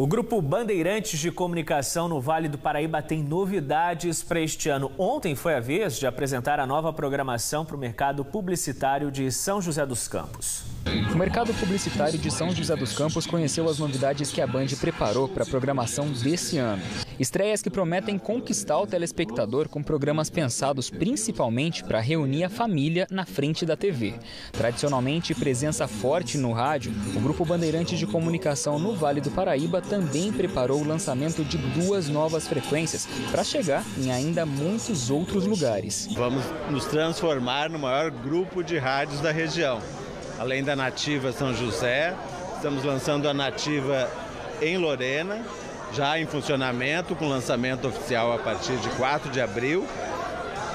O grupo Bandeirantes de Comunicação no Vale do Paraíba tem novidades para este ano. Ontem foi a vez de apresentar a nova programação para o mercado publicitário de São José dos Campos. O mercado publicitário de São José dos Campos conheceu as novidades que a Band preparou para a programação desse ano. Estreias que prometem conquistar o telespectador com programas pensados principalmente para reunir a família na frente da TV. Tradicionalmente presença forte no rádio, o grupo Bandeirantes de Comunicação no Vale do Paraíba também preparou o lançamento de duas novas frequências para chegar em ainda muitos outros lugares. Vamos nos transformar no maior grupo de rádios da região. Além da Nativa São José, estamos lançando a Nativa em Lorena, já em funcionamento, com lançamento oficial a partir de 4 de abril.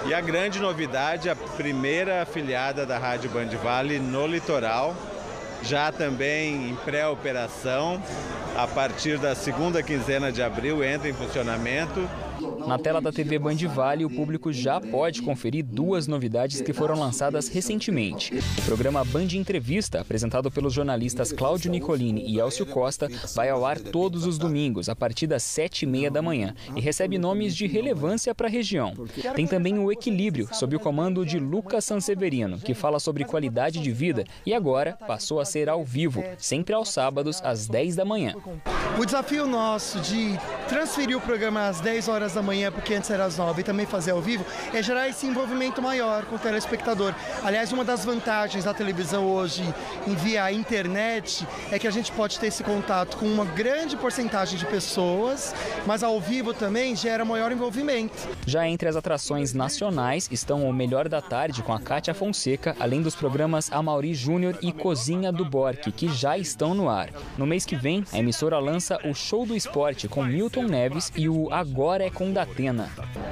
E a grande novidade, a primeira afiliada da Rádio Band Vale no litoral, já também em pré-operação, a partir da segunda quinzena de abril entra em funcionamento na tela da TV Band Vale, o público já pode conferir duas novidades que foram lançadas recentemente. O programa Band Entrevista, apresentado pelos jornalistas Cláudio Nicolini e Elcio Costa, vai ao ar todos os domingos, a partir das sete e meia da manhã, e recebe nomes de relevância para a região. Tem também o Equilíbrio, sob o comando de Lucas Sanseverino, que fala sobre qualidade de vida e agora passou a ser ao vivo, sempre aos sábados, às 10 da manhã. O desafio nosso de transferir o programa às 10 horas da manhã, porque antes era às 9, e também fazer ao vivo, é gerar esse envolvimento maior com o telespectador. Aliás, uma das vantagens da televisão hoje em via internet é que a gente pode ter esse contato com uma grande porcentagem de pessoas, mas ao vivo também gera maior envolvimento. Já entre as atrações nacionais estão o Melhor da Tarde com a Kátia Fonseca, além dos programas Amauri Júnior e Cozinha do Borque, que já estão no ar. No mês que vem, a emissora lança o Show do Esporte com Milton Neves e o Agora é com Datena.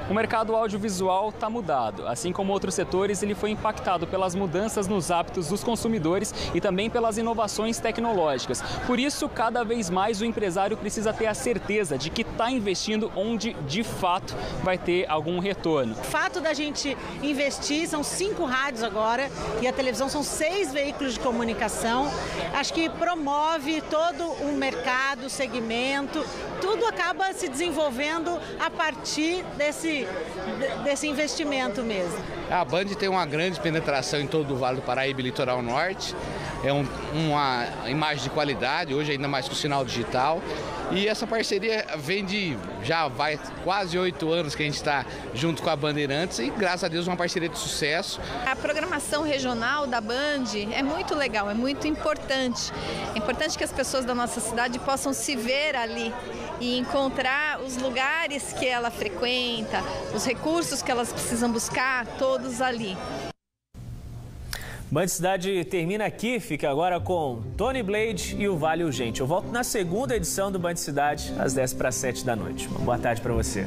O mercado audiovisual está mudado. Assim como outros setores, ele foi impactado pelas mudanças nos hábitos dos consumidores e também pelas inovações tecnológicas. Por isso, cada vez mais o empresário precisa ter a certeza de que está investindo onde de fato vai ter algum retorno. O fato da gente investir, são cinco rádios agora e a televisão são seis veículos de comunicação, acho que promove todo o mercado, o segmento, tudo acaba se desenvolvendo a partir desse, desse investimento mesmo. A Band tem uma grande penetração em todo o Vale do Paraíba e Litoral Norte. É um, uma imagem de qualidade, hoje ainda mais com o sinal digital. E essa parceria vem de já vai quase oito anos que a gente está junto com a Bandeirantes e graças a Deus uma parceria de sucesso. A programação regional da Band é muito legal, é muito importante. É importante que as pessoas da nossa cidade possam se ver ali e encontrar os lugares que ela frequenta, os recursos que elas precisam buscar, todos ali. Band Cidade termina aqui, fica agora com Tony Blade e o Vale Urgente. Eu volto na segunda edição do Band Cidade, às 10 para 7 da noite. Uma boa tarde para você.